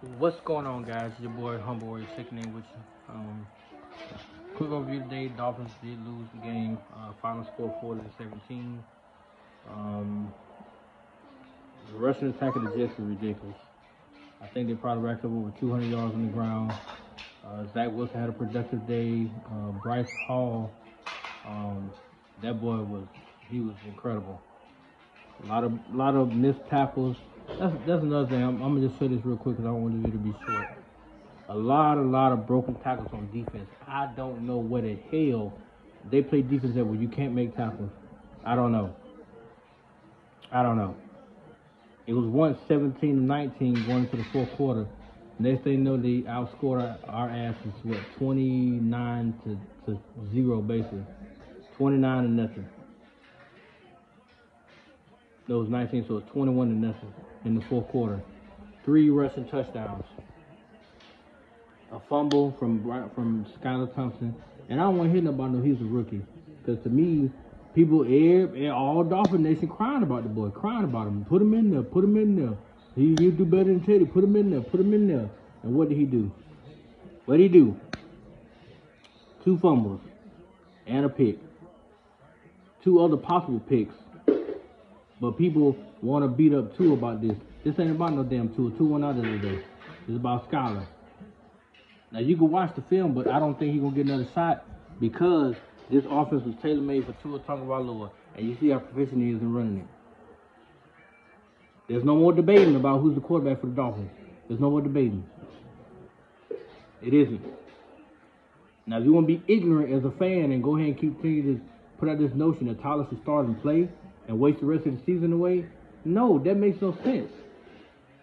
What's going on, guys? Your boy Humble checking in with you. Um, quick overview today. Dolphins did lose the game. Uh, final score 40 to 17. Um, the rushing attack of the Jets is ridiculous. I think they probably racked up over 200 yards on the ground. Uh, Zach Wilson had a productive day. Uh, Breece Hall, um, that boy was he was incredible. A lot of a lot of missed tackles. That's that's another thing. I'm, I'm gonna just say this real quick because I don't want video to be short. A lot, a lot of broken tackles on defense. I don't know what the hell they play defense at where you can't make tackles. I don't know. I don't know. It was once 17 to 19 going into the fourth quarter. Next thing you know, they outscored our, our asses, what, 29 to, to 0, basically. 29 to nothing. No, it was 19, so it's 21 to nothing in the fourth quarter. Three rushing touchdowns. A fumble from from Skylar Thompson. And I don't want to hear nobody know he's a rookie. Because to me, people, air, all Dolphin Nation crying about the boy, crying about him. Put him in there, put him in there. He, he'll do better than Teddy. Put him in there, put him in there. And what did he do? What did he do? Two fumbles and a pick. Two other possible picks but people want to beat up Tua about this. This ain't about no damn Tua. Tua went out the other day. It's about Skylar. Now you can watch the film, but I don't think he's gonna get another shot because this offense was tailor made for Tua Tagovailoa, and you see how proficient he is in running it. There's no more debating about who's the quarterback for the Dolphins. There's no more debating. It isn't. Now, if you want to be ignorant as a fan and go ahead and keep continue to put out this notion that Tyler should start and play, and waste the rest of the season away? No, that makes no sense.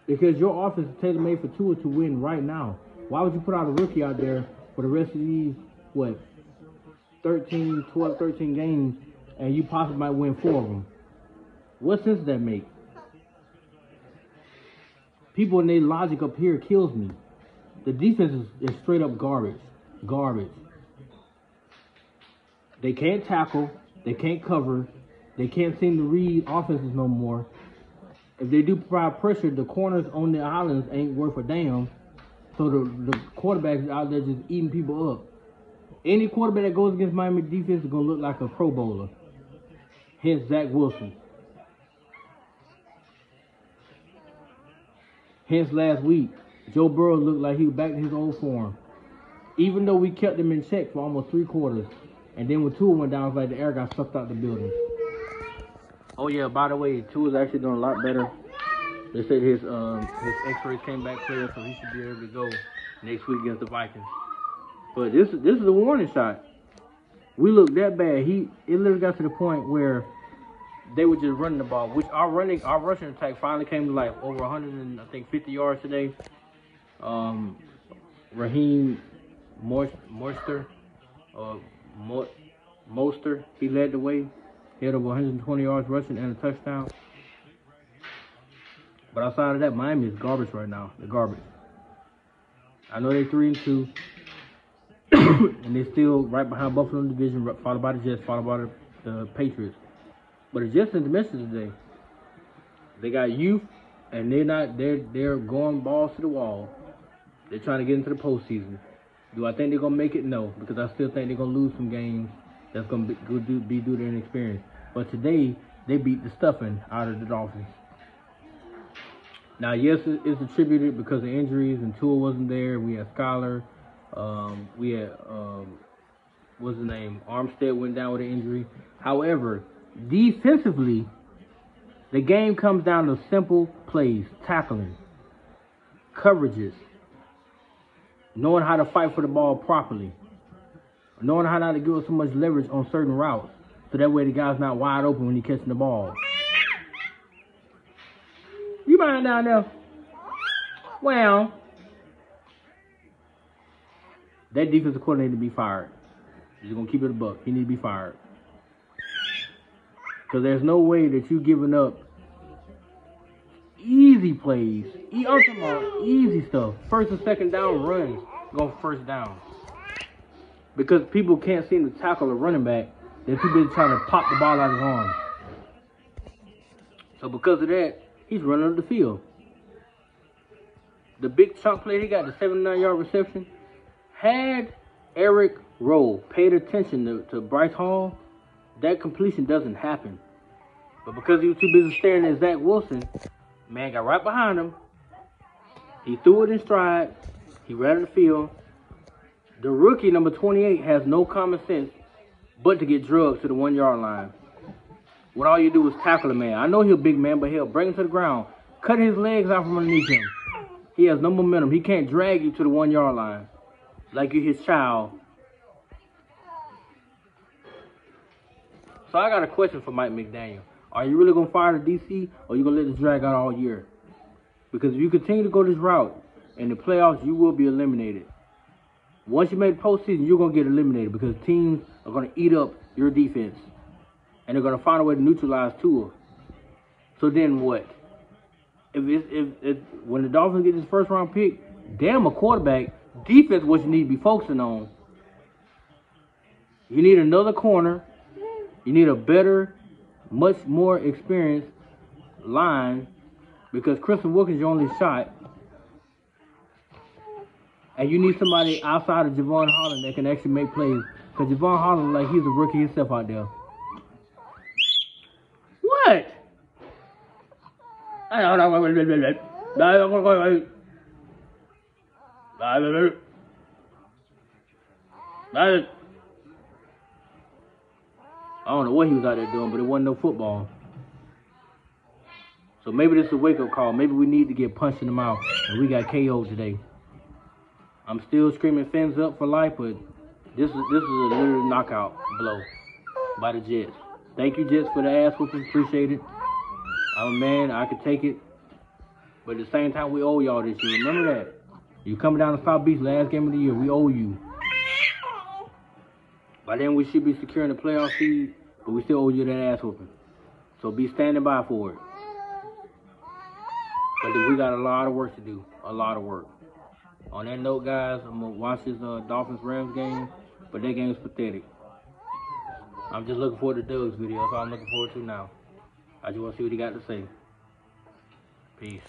Because your offense is tailor made for Tua to win right now. Why would you put out a rookie out there for the rest of these, what, 13, 12, 13 games, and you possibly might win four of them? What sense does that make? People and their logic up here kills me. The defense is, is straight up garbage. Garbage. They can't tackle. They can't cover. They can't seem to read offenses no more. If they do provide pressure, the corners on the islands ain't worth a damn. So the, the quarterbacks out there just eating people up. Any quarterback that goes against Miami defense is gonna look like a pro bowler. Hence Zach Wilson. Hence last week, Joe Burrow looked like he was back to his old form. Even though we kept him in check for almost three quarters. And then when Tua went down, it's like the air got sucked out the building. Oh yeah, by the way, Tua is actually doing a lot better. They said his um his X-rays came back clear, so he should be able to go next week against the Vikings. But this this is a warning shot. We look that bad. He it literally got to the point where they were just running the ball, which our running our rushing attack finally came to life. Over 100 and I think 50 yards today. Um, Raheem Mostert, uh, Mo Mostert, he led the way. He had over 120 yards rushing and a touchdown. But outside of that, Miami is garbage right now. They're garbage. I know they're three and two, and they're still right behind Buffalo in the division, followed by the Jets, followed by the, the Patriots. But the Jets in the message today. They got youth, and they're not. They're they're going balls to the wall. They're trying to get into the postseason. Do I think they're gonna make it? No, because I still think they're gonna lose some games that's going to be, do, be due to inexperience. But today, they beat the stuffing out of the Dolphins. Now, yes, it's attributed because of injuries and Tua wasn't there. We had Skylar. Um, we had, um, what's the name? Armstead went down with an injury. However, defensively, the game comes down to simple plays, tackling, coverages, knowing how to fight for the ball properly knowing how not to give us so much leverage on certain routes. So that way the guy's not wide open when he's catching the ball. You mind down there? Well, that defensive coordinator needs to be fired. He's gonna keep it a buck. He need to be fired. Cause there's no way that you giving up easy plays. I'm talking about easy stuff. First and second down runs. Go first down because people can't seem to tackle a running back, they're too busy trying to pop the ball out of his arm. So because of that, he's running up the field. the big chunk play he got, the 79 yard reception, had Eric Rowe paid attention to, to Breece Hall, that completion doesn't happen. But because he was too busy staring at Zach Wilson, man got right behind him. He threw it in stride. He ran the field. The rookie, number 28, has no common sense but to get drugged to the one yard line. When all you do is tackle a man. I know he's a big man, but he'll bring him to the ground, cut his legs out from underneath him. He has no momentum. He can't drag you to the one yard line like you're his child. So I got a question for Mike McDaniel. Are you really gonna fire the DC or you gonna let this drag out all year? Because if you continue to go this route in the playoffs, you will be eliminated. Once you make postseason, you're gonna get eliminated because teams are gonna eat up your defense, and they're gonna find a way to neutralize Tua. So then what? If if, if when the Dolphins get this first round pick, damn a quarterback, defense what you need to be focusing on. You need another corner. You need a better, much more experienced line because Christian Wilkins is your only shot. And you need somebody outside of Jevon Holland that can actually make plays. Because Jevon Holland, like, he's a rookie himself out there. What? I don't know. I don't know what he was out there doing, but it wasn't no football. So maybe this is a wake-up call. Maybe we need to get punched in the mouth, and we got KO today. I'm still screaming fins up for life, but this is this is a literal knockout blow by the Jets. Thank you, Jets, for the ass whooping. Appreciate it. I'm a man. I can take it. But at the same time, we owe y'all this year. Remember that. You coming down to South Beach, last game of the year. We owe you. By then, we should be securing the playoff seed, but we still owe you that ass whooping. So be standing by for it. But we got a lot of work to do. A lot of work. On that note, guys, I'm to watch this uh, Dolphins-Rams game, but that game is pathetic. I'm just looking forward to Doug's video. That's all I'm looking forward to now. I just want to see what he got to say. Peace.